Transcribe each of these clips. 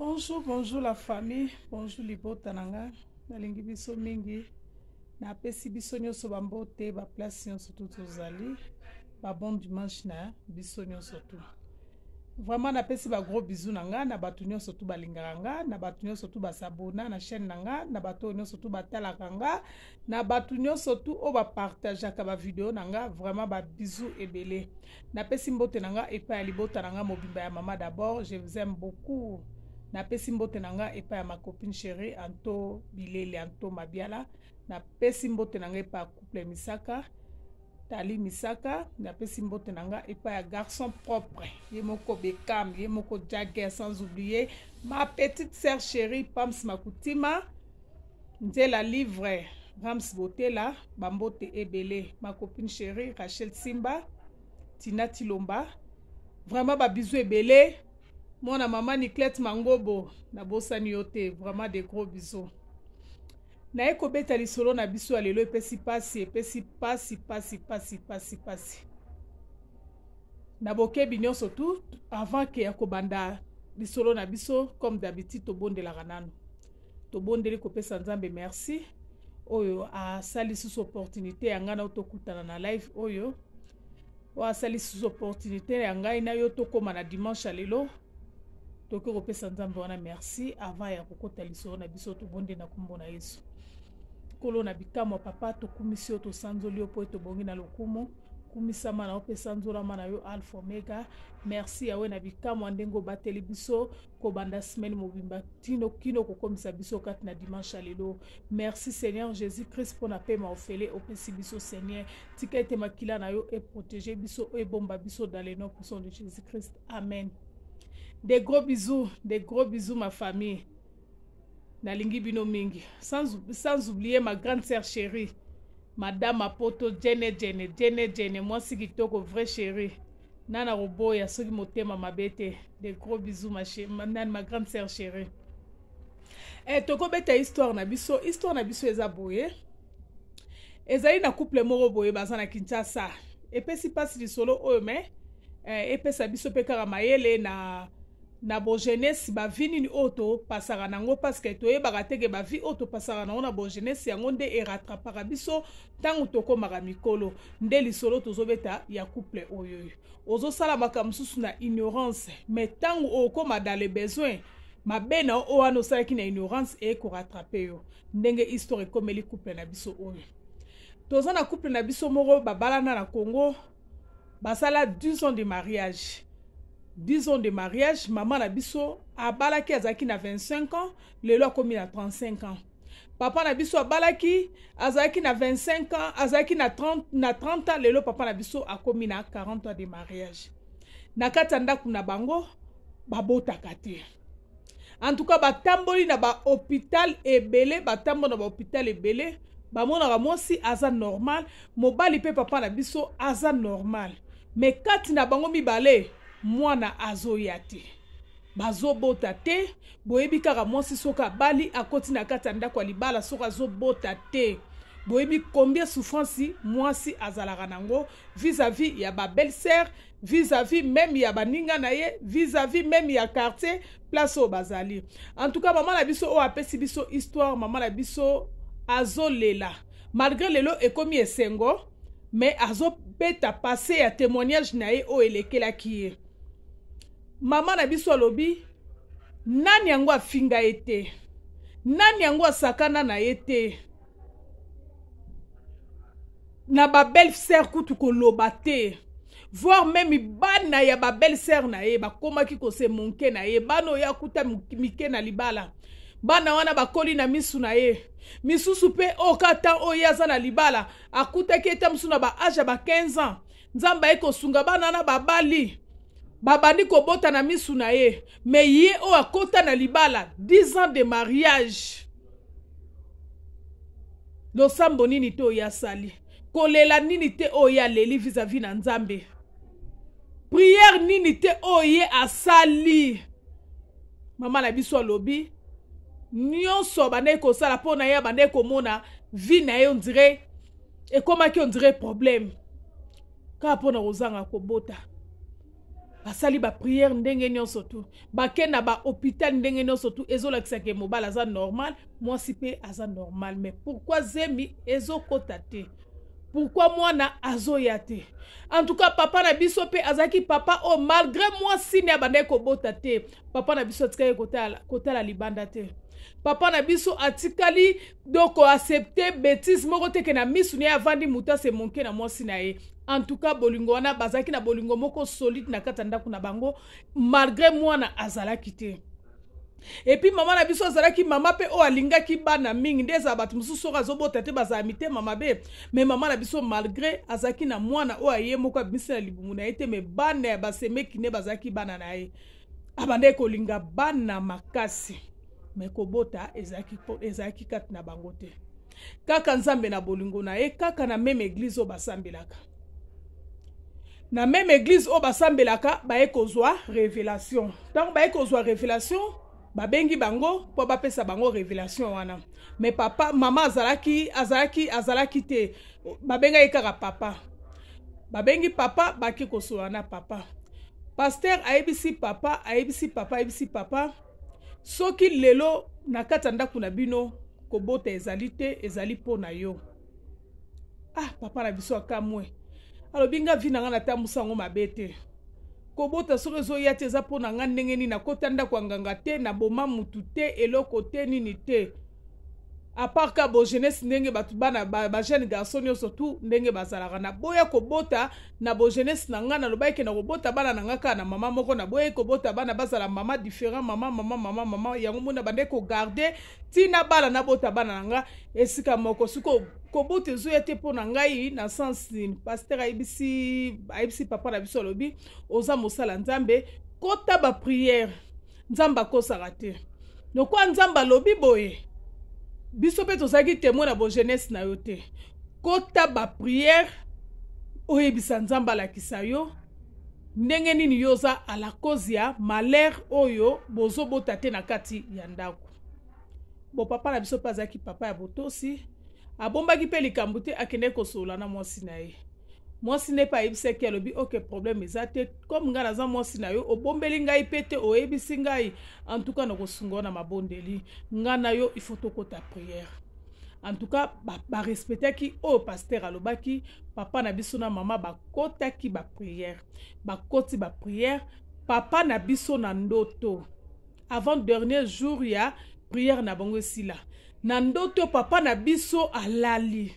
Bonjour, bonjour la famille, bonjour libota na nga. Nalingi biso mingi. Napesi biso nyonso ba mbote, ba place nyonso tu tozali. Ba bon dimanche na biso nyonso tu. Vraiment napesi ba gros bisous na nga na bato nyonso tu balingaka nga, na bato nyonso tu basabona na chaîne na nga, na bato oyo nyonso tu batalaka nga, na bato nyonso tu oyo bapartageaka ba video na nga, vraiment ba bisous ebele. Napesi mbote na nga epai ya libota na nga mobimba ya mama d'abord je vous aime beaucoup napesi mbote na nga epai ya ma copine chérie Anto Bilele Anto Mabiala napesi mbote na nga epai ya couple Misaka Tali Misaka napesi mbote na nga epai ya garçon propre ye moko Beckham ye moko Jagger sans oublier ma petite sœur chérie Pams Makutima Nzela livre Rams Botela bambote ebele ma copine chérie Rachel Simba Tina Tilomba vraiment ba bisous ebele mwana mama Niclette Mangobo nabosani yo te vraiment de gros bisous naye kobeta lisolo na biso ya lelo epesi pasi epesi pasi pasi pasi pasi pasi na bokebi nyonso tout avant ke ya kobanda lisolo na biso comme d'habitude tobondelaka nano tobondeli kopesa nzambe merci oyo asali susu opportunité ya ngai nao tokutana na live oyo oyo asali susu opportunité ya ngai na yo tokóma na dimanche ya lelo tokoki kopesa nzambe wana merci avant ya kokota lisolo na biso tobonde na nkombo na yesu nkolo na bikamwa papa tokumisi yo tosanzoli yo mpo ete obongi na lokumu kumisama na yo mpe sanzolama na yo alfa omega merci yawe na bikamwa ndenge obateli biso kobanda semaine mobimba tino kino kokomisa biso kati na dimanche ya lelo merci seigneur jésus christ mpo na pema ofele opesi biso seigneur tika ete makila na yo eprotege biso oyo ebomba biso dans le nom puissant de jésus christ amen de gros bisous de gros bisous ma famille nalingi bino mingi sans, sans oublier ma grande sœur chérie madame apoto jene jene jene jene mwasi kitoko vrai chérie na na koboya soki motema mabe te de gros bisous ma, ma, nani ma grande sœur chérie eh, tokobeta histoire na biso histoire na biso eza boye ezali na couple moko boye baza na kinshasa epesi mpasi lisolo oyo me eh, epesa biso mpe kaka mayele na na bogenese bavi nini oyo topasaka nango parceke toyebaka teke bavi oyo topasaka nango na bogenese yango nde eratrapaka biso ntango tokomaka mikolo nde lisolo tozobeta ya couple oyoyo ozosala makambo mosusu na ignorance mai ntango okoma dans le besoin mabe na yo oyo wana osalaki na ignorance eye koratrape yo ndenge histoire ekomeli couple na biso oyo toza na couple na biso moko babalana na congo basala 10 ans de mariage 10 ans de mariage mama na biso abalaki azalaki na 25 ans lelo akomi na 35 ans papa na biso abalaki azalaki na 25 ans azalaki na 30, na 30 ans lelo papa na biso akomi na 40 ans de mariage na kati ya ndako na bango babotaka te en tout cas batamboli na bahopital ebele batamboli na bahopital ebele bamonaka mwasi aza normal mobali mpe papa na biso aza normal me kati na bango mibale mwana azoya te Bazobota te boyebi kaka mwasi soki abali akoti na kati ya ndako ya libala soki azobota te boyebi combien souffrance mwasi azalaka nango vis-à-vis ya ba belle sœur vis-à-vis meme ya baninga na ye vis-à-vis meme ya quartier place oyo bazali en tout cas mama na biso oyo apesi biso histoire mama na biso azolela malgré lelo ekomi esengo mais azobeta passe ya témoignage na ye oyo elekelaki ye Mama na biso alobi nani yango afinga ye te nani yango asakana na ye te na babelle sœur kutu koloba te voir meme bana ya babelle sœur na ye bakomaki kose monke na ye bana oyo akuta mike na libala bana wana bakoli na misu na ye misusu mpe oyo oh, kata oyo ye aza na libala akutaki eta mosusu na baage ya ba 15 ans nzambe aye kosunga bana na babali babandi kobota na misu na ye me ye oyo akota na libala 10 ans de mariage losambo nini te oyo asali kolela nini te oyo ye aleli vis-à-vis na nzambe priere nini te oyo ye asali mama na biso alobi nyonso abandaki kosala mpo na ye abandaki komona vi na ye ondire ekomaki ondire problème kaka mpo na kozanga kobota basali bapriere ndenge nyonso tu bake na bahopital ndenge nyonso tu ezolakisa ke mobali aza normal mwasi mpe aza normal mais pourkui zemi ezokota te pourkui mwana azoya te en tout cas papa na biso mpe azalaki papa oyo oh, malgré mwasi ne abandaki kobota te papa na biso atikaki kotala, kotala libanda te papa na biso atikali donc ko accepte betise moko teke na misu naye avandi moto ase monke na mwasi na ye en tout cas bolingo wana bazalaki na bolingo moko solide na kati ya ndako na bango malgré mwana azalaki te epuis mama na biso azalaki mama mpe oyo alingaki bana mingi nde ezala bato mosusu soki azobota te bazala mitema mabe me mama na biso malgré azalaki na mwana oyo aye moko abimisi na libumu na ye te me bana ya basemeki nde bazalaki bana na ye abandaki kolinga bana makasi me kobota ezalaki kati na bango te kaka nzambe na bolingo na ye kaka na meme eglize oyo basambelaka na meme eglize oyo basambelaka baye kozwa revelation ntango baye kozwa revelation babengi bango mpo bapesa bango revelation wana me papa mama azalaki azalaki azalaki te babengaki kaka papa babengi papa baki kosolola na papa paster ayebisi papa ayebisi papa ayebisi papa soki lelo na kati ya ndako na bino kobota ezali te ezali mpo na yo ah papa na biso akamwe alobi nga vi na ngai natambusa yango mabe te kobota soki ezoya te eza mpo na ngai ndenge nini nakota ndako ya nganga te naboma mutu te eloko te nini te apart ka bo jeunesse ndenge bato bana bajeune ba garçon nyonso tout ndenge bazalaka naboya kobota na bo jeunesse na ngai nalobaki ke nakobota bana na ngai kaka na mama moko naboyaki kobota bana bazala mama différent mama mama mama mama yango mona bandaki kogarde ti nabala nabota bana na nga esika moko siko kobota ezoya te mpo na ngai na sens nini paster ayebisi ayebisi papa na biso alobi oza mosala nzambe kota bapriere nzambe akosaka te lokola nzambe alobi boye biso mpe tozalaki temoin na bogenese na yo te kota bapriere oyebisa nzambe alakisa yo Ndenge nini yo oza à la cause ya malheur oyo bozobota te na kati ya ndako? Bo papa na biso mpe azalaki papa ya botosi, abombaki mpe likambo te, akendeki kosolola na mwasi na ye. Mwasi na ye mpe ayebisaki, alobi ok, problème eza te, comme ngai naza mwasi na yo, obombeli ngai mpe te, oyebisi ngai, en tout cas nakosunga yo na mabondeli, ngai na yo il faut tokota prière. en tout cas barespectaki ba oyo paster alobaki papa na biso na mama bakotaki bapriere bakoti bapriere papa na biso na ndoto avant dernier jour ya priere na bango esila na ndoto papa na biso alali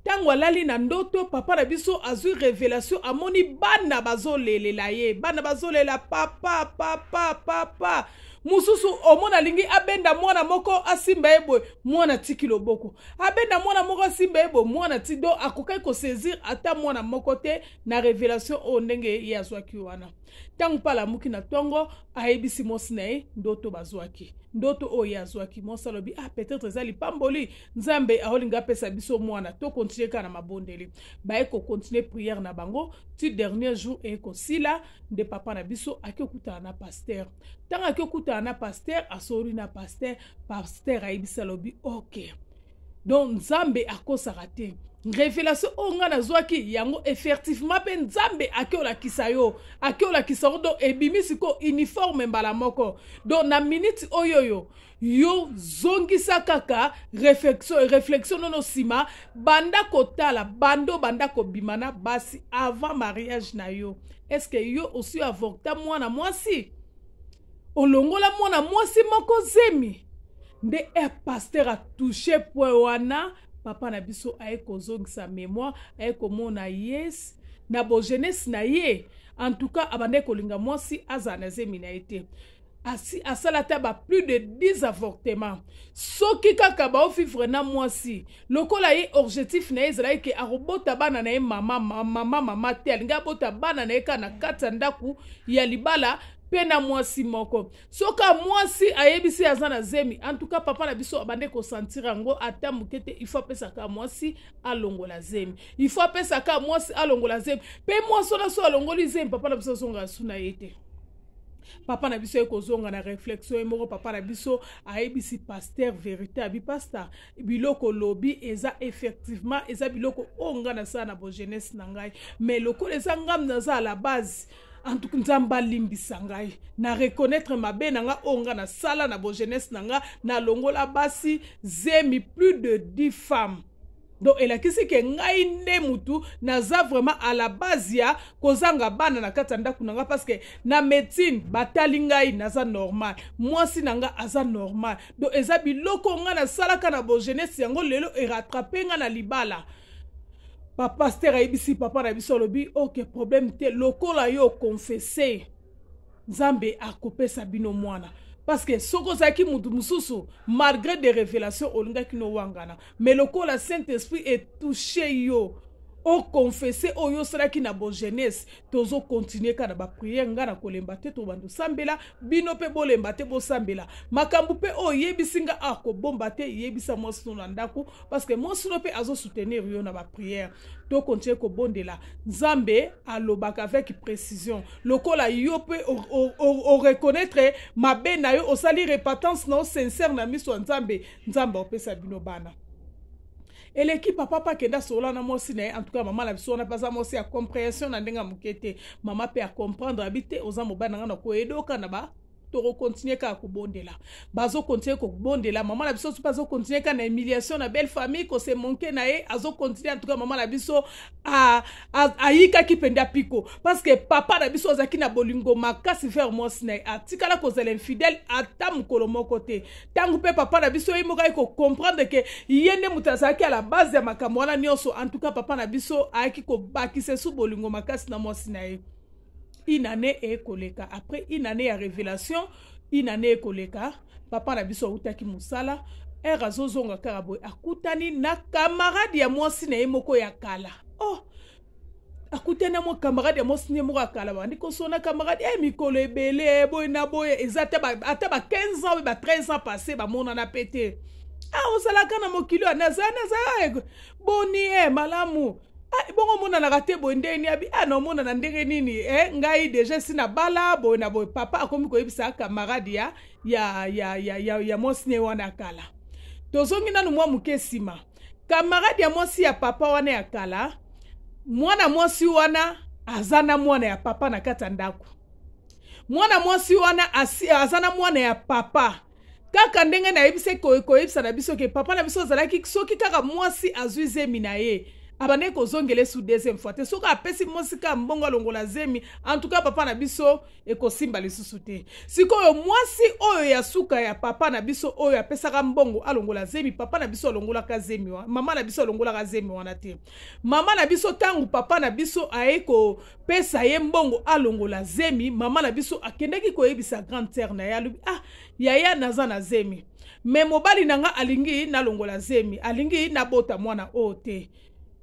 ntango alali na ndoto papa na biso azwi revelation amoni bana bazolelela ye bana bazolela papa papa papa, papa mosusu omona alingi abenda mwana moko asimba ye boye mwana atiki loboko abenda mwana moko asimba ye boye mwana ti do akokaki kosaisir ata mwana moko te na revelation oyo ndenge ye azwaki wana ntango mpe alamuki na ntongo ayebisi mwasi na ye ndoto bazwaki ndoto oyo ye azwaki mwasi alobi ah peut-être eza lipamboli nzambe aolinga apesa biso mwana tokontinue kaka na mabondeli baye kokontinue priere na bango ti dernier jour eye kosila nde papa na biso ake okutana na pastere ntango ake okutana na paster asori na paster paster ayebisa lobi ok donc nzambe akosaka te révélation oyo ngai nazwaki yango effectivement mpe nzambe ake olakisa yo ake olakisa yango donc ebimi sikoyo uniforme mbala moko donc na miniti oyo oyo yo zongisa kaka reflexion reflexion nono nsima banda kotala bando banda kobima na basi avant mariage na yo eske yo osi avorta mwana mwasi olongola mwana mwasi moko zemi nde e paster atouche point wana papa na biso aye kozongisa memoire aye komona yes na bogenese na ye en tout cas abandaki kolinga mwasi azala na zemi na ye te asi asala ata ba plus de 10 avortement soki kaka baovivre na mwasi lokola ye objectif na ye ezalaki ke akobota bana na ye mama mama mama te alingi abota bana na ye kaka na kati ya ndako ya libala mpe na mwasi moko soka mwasi ayebisi ye aza na zemi antuka papa na biso abande kosantire yango ata moke te ifo apesaka mwasi alongola zemi ifo apesaka mwasi alongola zemi mpe mwasi wana so alongoli zemi papa na biso azonga asu na ye te papa na biso ye kozonga na réflexion ye moko papa na biso ayebisi pasteur vérité abi pasta biloko olobi eza effectivement eza biloko oyo ngai nasala na bojeunesse na ngai mais lokola eza ngam naza à la base antuku nzambe alimbisa ngai na reconnaître mabe na ngai oyo ngai nasala na bojeunesse na ngai nalongola basi zemi plus de 10 femmes donc elakisi ke ngai nde mutu naza vraiment à la base ya kozanga bana na kati ya ndako na ngai parce que na médecine batali ngai naza normal mwasi na ngai aza normal donc eza biloko ngai nasalaka na bogenese yango lelo erattrape ngai na libala bapaster ayebisi papa na biso alobi oke problème te lokola yo okonfese nzambe akopesa bino mwana parce que soki ozalaki moto mosusu malgré des révélations olingaki nowangana mais lokola saint esprit etouche yo okonfese oyo osalaki na bogenese tozokontinue kaka na bapriere ngai na kolemba te tobanda osambela bino mpe bolemba te bosambela makambo mpe oyo oyebisi ngai akobomba te yebisa mwasi no na ndako parce que mwasi no mpe azo soutenir yo na baprière to continue kobondela nzambe alobaka avec précision lokola yo mpe oreconnaitre mabe na yo osali repentance na yo sincère na miso ya nzambe nzambe aopesa bino bana eleki papa mpe akenda solola na mwasi na ye en tout cas mama na biso wana mpe aza mwasi ya comprehension na ndenge ya moke te mama mpe acomprendre abi te oza mobali na ngai na koyedoka na ba toko continuer kaka kobondela bazo continuer kobondela mama na biso supe azo continuer kaka na humiliation na belle famille kose monke na ye azo continuer en tout cas mama na biso ayikaki mpenza piko parce que papa na biso azalaki na bolingo makasi vers mwasi na ye atikala kozala infidèle ata mokolo moko te ntango mpe papa na biso ye moko ayaki kocomprendre ke ye nde moto azalaki à la base ya makambo wana nyonso en tout cas papa na biso ayaki kobakisa esu bolingo makasi na mwasi na ye une année ekoleka après une année ya révélation une année ekoleka papa na biso autaki mosala ere azozonga kaka boye akutani na kamarade ya mwasi na ye moko ya kala oh akutani na mwa kamarade ya mwasi na ye moko ya kala bandi kosona kamarade e eh, mikolo ebele boye na boye eza ata ba 15 ans ba 13 ans passé bamonana pe te ah ozalaka na mokili wana naza naza eh, boni e eh, malamu Eh, bongo omonanaka te boye ndenge nini abi ah, naomonana ndenge nini eh, ngai deja esi na bala boye na boye papa akomi koyebisa camarade ya, ya, ya, ya, ya, ya mwasi ne wana ya kala tozongi nanu mwa moke nsima camarade ya mwasi ya papa wana ya kala mwana mwasi wana aza na mwana ya papa na kati ya ndako mwana mwasi wana aza na mwana ya papa kaka ndenge nayebisa koyebisa na biso ke papa na biso azalaki soki kaka mwasi azwi zemi na ye abandaki kozongela esu deuxième fois te soki apesi mwasi kaka mbongo alongola zemi antuka papa na biso ekosimba lisusu te sikoyo mwasi oyo ya suka ya papa na biso oyo apesaka mbongo alongola zemi papa na biso alongolaka zemi wana mama na biso alongolaka zemi wana te mama na biso ntango papa na biso aye ko pesa ye mbongo alongola zemi mama na biso akendaki koyebisa grande sere na ye alobi ah yaya naza na zemi me mobali na nga alingi nalongola zemi alingi nabota mwana oyo te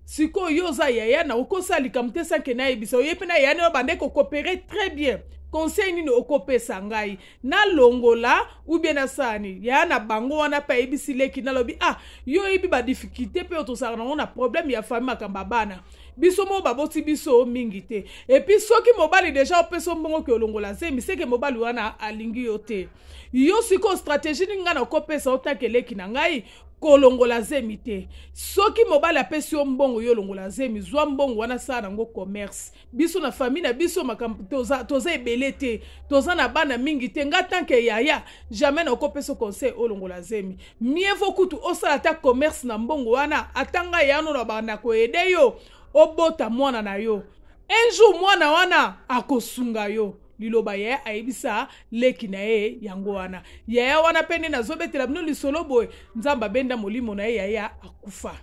sikoyo yo oza yaya na okosa likambo te sanke nayebisa oye mpe na yaya nayo bande kokopere très bien conseil nini okopesa ngai nalongola ou bien nasala nini yaya na bango wana mpe ayebisi leki nalobi ah yo oyebi badifficulté mpe oyo tozalaka nango na problème ya fami makambo ya bana biso moko baboti biso mingi te epuis soki mobali deja opesa yo mbongo ke olongola zemi seke mobali wana alingi yo te yo sikoyo stratégie nini ngai nakopesa yo tanke leki na ngai kolongola zemi te soki mobali apesi yo mbongo yo olongola zemi zwa mbongo wana sala nango commerce biso na famille na biso makambo toza, toza ebele te toza na bana mingi te nga tanke yaya jamais nakopesa conseil olongola zemi mieux vaut kutu osala ata commerce na mbongo wana ata ngai yano na banda koede yo obota mwana na yo un jour mwana wana akosunga yo liloba yaya ayebisa leki na ye yango wana yaya wana mpe nde nazobetela bino lisolo boye nzambe abenda molimo na ye yaya akufa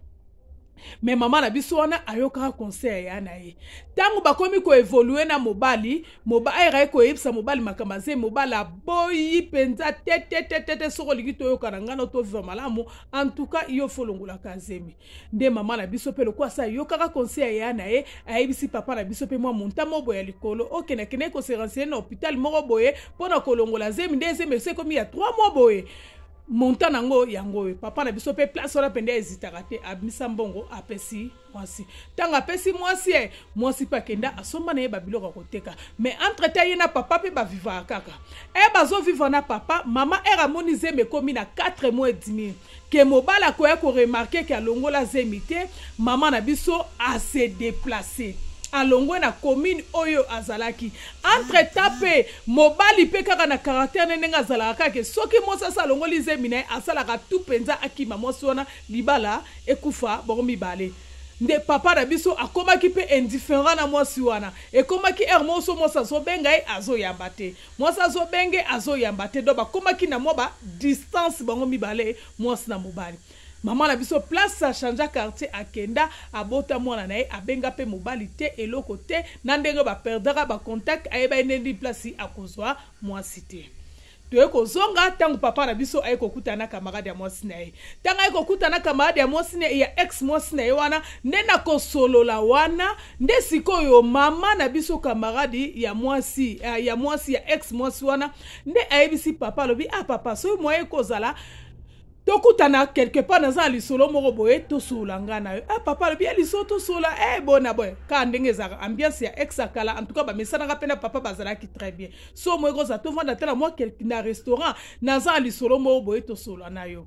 me mama na biso wana ayokaka conseil ya ya na ye ntango bakomi koevolue na mobali moba ayekaki koyebisa mobali makambo aze mobali aboyi mpenza te te te te te soki olingi toyokana ngai na toviva malamu antuka yo folongolaka zemi nde mama na biso mpe lokola sa ayokaka conseil ya ya na ye ayebisi papa na biso mpe mwa monta moko boye ya likolo okende akendeki koserensie na hôpital moko boye mpo na kolongola zemi nde zemi eso ekomi ya 3 mwa boye montant na yango yango oyo papa na biso mpe place wana mpenza ezitaka te abimisa mbongo apesi mwasi ntango apesi mwasi ye mwasi mpe akenda asomba na ye babiloko ya koteka mais entre temps ye na papa mpe bavivaka kaka e eh, bazovivre na papa mama ere amoni zemi ekomi na 4 mois demi ke mobali akoya koremarke ke alongola zemi te mama na biso ase deplace alongwe na commune oyo azalaki entre temps mpe mobali mpe kaka na caractère ne ndenge azalaka kaka ke soki mwasi asi alongoli zemi na ye asalaka tu mpenza akima mwasi wana libala ekufa bango mibale nde papa na biso akomaki mpe indifferent na mwasi wana ekomaki ere moko so mwasi azobenga ye azoyamba te mwasi azobenge azoyamba te donc bakomaki na mwa ba distance bango mibale mwasi na mobali Maman na biso place a changea quartier akenda abota mwana na ye abenga pe mobali te eloko te na ndenge ba perdaka ba contact ayebaki nde ndi place akozwa mwasi te toye kozonga ntango papa na biso aye kokutana na kamarade ya mwasi na ye ntango aye kokutana na kamarade ya mwasi na ye ya ex mwasi na ye wana nde na kosolola wana nde sikoyo mama na biso kamarade ya mwasi eh, ya mwasi ya ex mwasi wana nde ayebisi papa alobi ah papa soki moye kozala tokutana quelque part naza na lisolo moko boye tosolola ngai na yo ah, papa alobi ya eh, lisolo tosolola e eh, bona boye kaka ndenge ezalaka ambiance ya ex ya kala entouka bamesanaka mpe na papa bazalaki très bien so moye kozala tovanda ata na mwa na restaurant naza na lisolo moko boye tosolola na yo